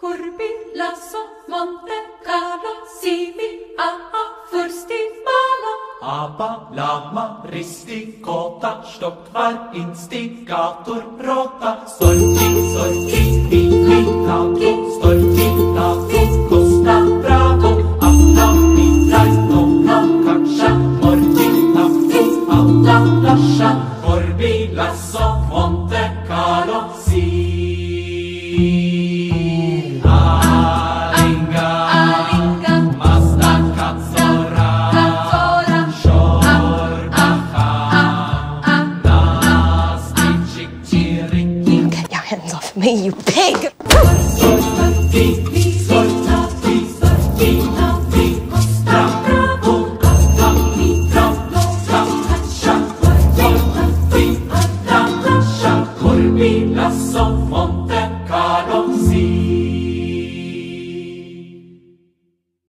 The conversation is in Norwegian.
Corbi, Lasso, Monte Carlo, Simi, Aha, Fursti, Bala. Aba, lama, risti, kåta, stokkvar, instigator, råta, storti, Storti, mini, taco, storti, taco, costa, bravo, Anna, midrai, nonna, Kaksha, morti, taco, alla, Lasha. corbi, lasso, Monte Carlo, si. hands off me, you pig! La.